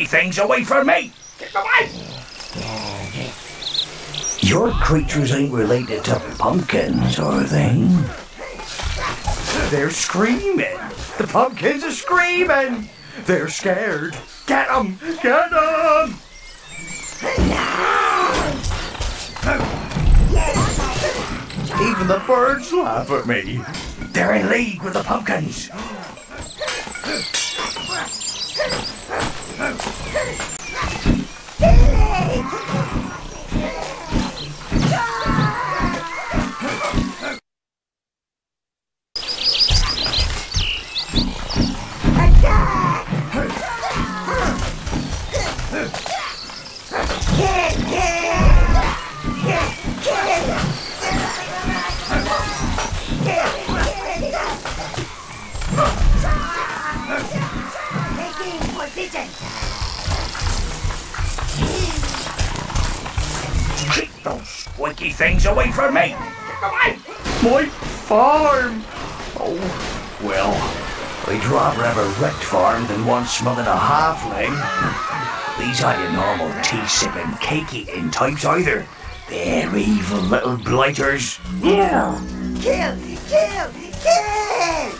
squeaky things away from me! Get away! Your creatures ain't related to pumpkins, are they? They're screaming! The pumpkins are screaming! They're scared! Get them! Get them! Even the birds laugh at me. They're in league with the pumpkins. Keep those squeaky things away from me! Get away! My farm! Oh, well, I'd rather have a wrecked farm than one smothering a halfling. These aren't your normal tea-sipping, cake-eating types either. They're evil little blighters. Kill! Kill! Kill! Kill!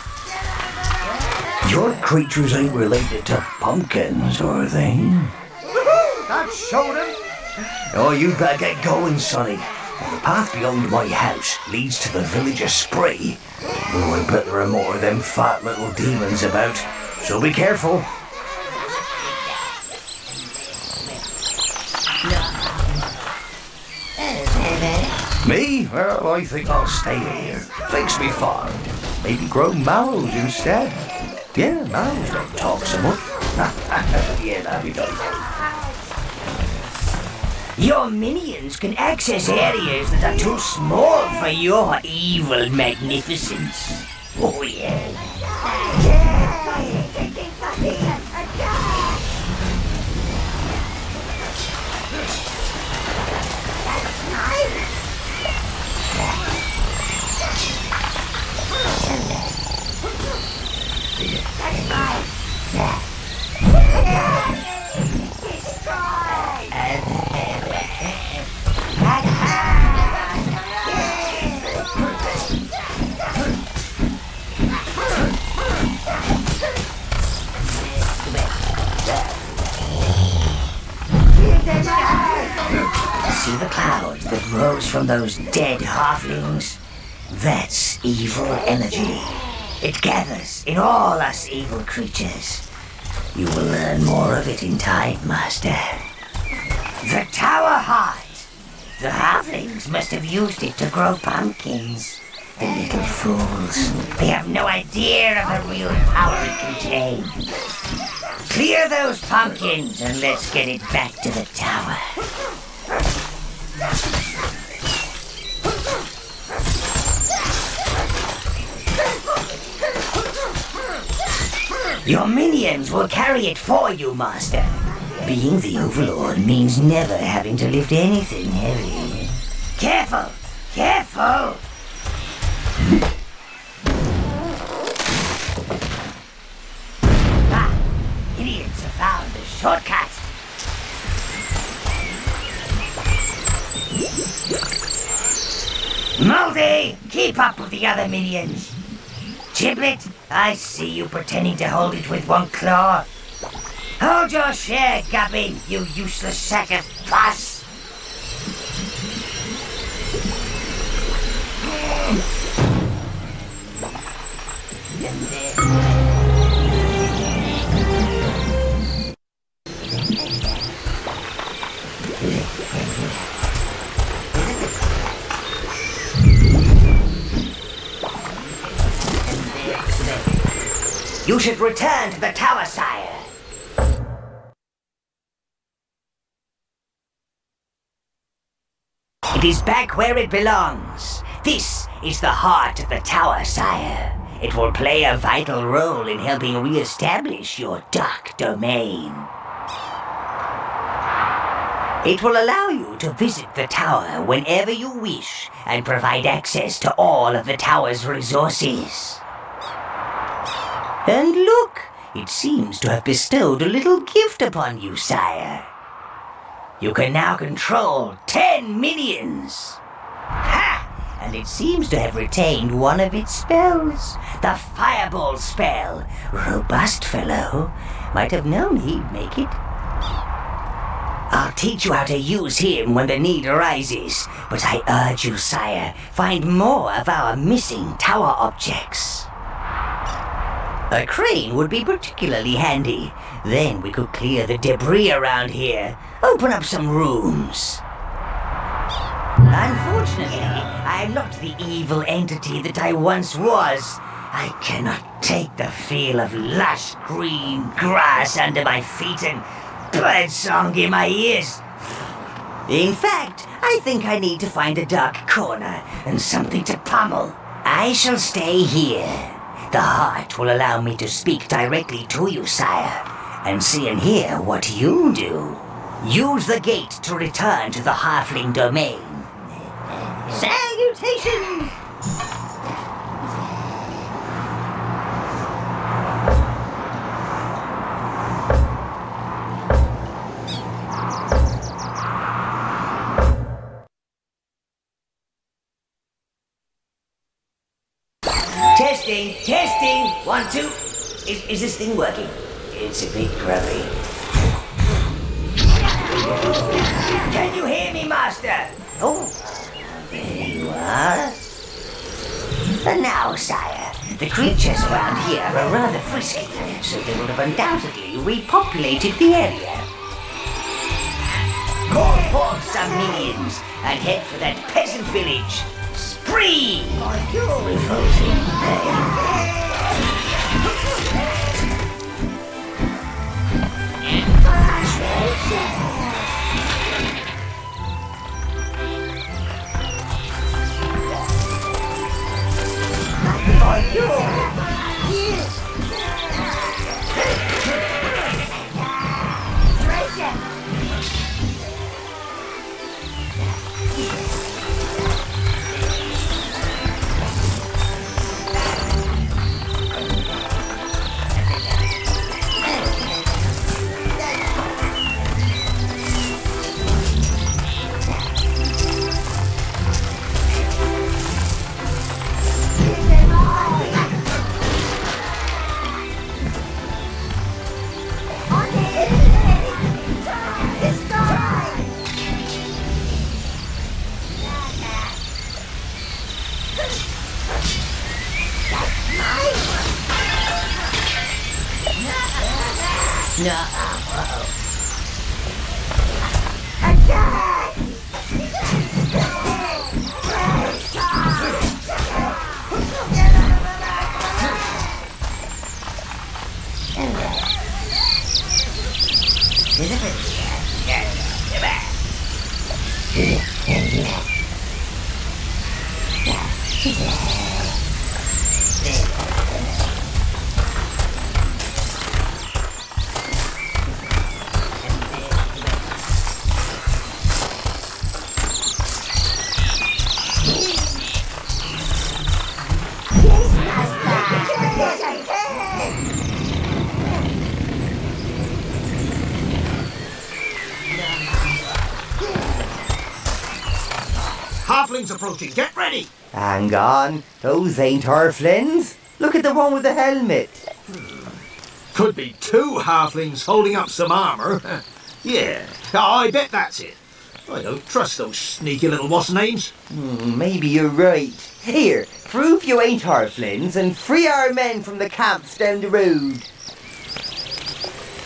Your creatures ain't related to pumpkins, are they? That showed him! Oh, you'd better get going, sonny. The path beyond my house leads to the village of Spree. Oh, I bet there are more of them fat little demons about, so be careful. Me? Well, I think I'll stay here. Fix me farm. Maybe grow mallows instead. Yeah, mallows don't talk so much. yeah, that'd be nice. Your minions can access areas that are too small for your evil magnificence. Oh, yeah. From those dead halflings? That's evil energy. It gathers in all us evil creatures. You will learn more of it in time, Master. The Tower Heart. The halflings must have used it to grow pumpkins. The little fools. They have no idea of the real power it contains. Clear those pumpkins and let's get it back to the tower. Your minions will carry it for you, Master. Being the Overlord means never having to lift anything heavy. Careful! Careful! Ah! Idiots have found a shortcut! Moldy! Keep up with the other minions! Giblet, I see you pretending to hold it with one claw. Hold your share, Gubbin, you useless sack of pus! You should return to the tower, sire. It is back where it belongs. This is the heart of the tower, sire. It will play a vital role in helping re-establish your dark domain. It will allow you to visit the tower whenever you wish and provide access to all of the tower's resources. And look, it seems to have bestowed a little gift upon you, sire. You can now control ten minions. Ha! And it seems to have retained one of its spells, the Fireball spell. Robust fellow. Might have known he'd make it. I'll teach you how to use him when the need arises, but I urge you, sire, find more of our missing tower objects. A crane would be particularly handy. Then we could clear the debris around here, open up some rooms. Unfortunately, I am not the evil entity that I once was. I cannot take the feel of lush green grass under my feet and birdsong in my ears. In fact, I think I need to find a dark corner and something to pummel. I shall stay here. The heart will allow me to speak directly to you, sire, and see and hear what you do. Use the gate to return to the halfling domain. Salutations! Testing, testing, one, two. Is, is this thing working? It's a bit grubby. Can you hear me, Master? Oh, there you are. And now, sire, the creatures around here are rather frisky, so they will have undoubtedly repopulated the area. Call forth some minions and head for that peasant village. Spree! Revolting pain. No. Halflings approaching. Get ready. Hang on, those ain't Harflins. Look at the one with the helmet. Could be two halflings holding up some armour. yeah, I bet that's it. I don't trust those sneaky little what's names. Hmm, maybe you're right. Here, prove you ain't Harflins and free our men from the camps down the road.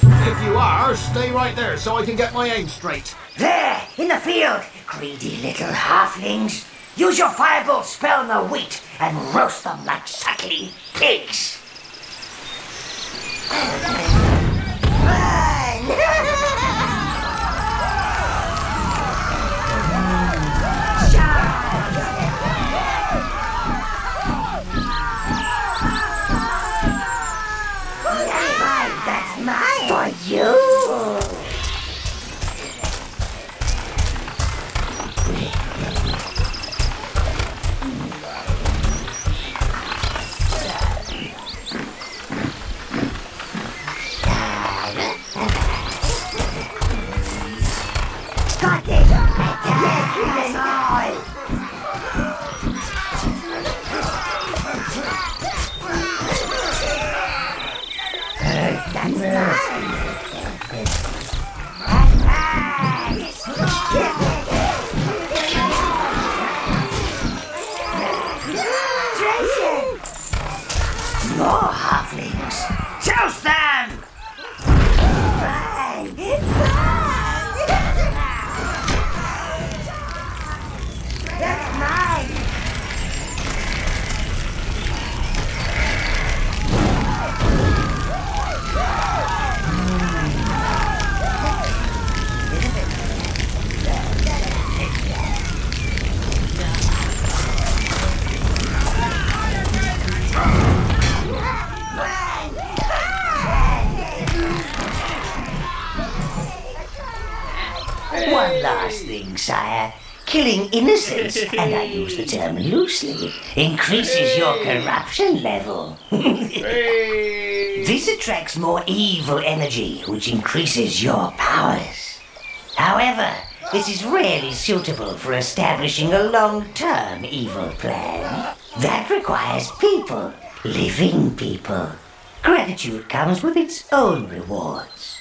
If you are, stay right there so I can get my aim straight. There, in the field, greedy little halflings. Use your fireball spell on the wheat and roast them like suckling pigs. That's Killing innocents, and I use the term loosely, increases your corruption level. this attracts more evil energy, which increases your powers. However, this is rarely suitable for establishing a long-term evil plan. That requires people, living people. Gratitude comes with its own rewards.